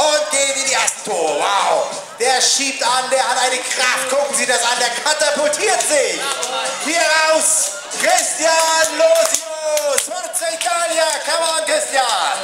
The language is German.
und geht in die ersten Tor. Wow. Der schiebt an, der hat eine Kraft. Gucken Sie das an, der katapultiert sich. Hier raus. Christian Losius. Forza Italia. Come on, Christian.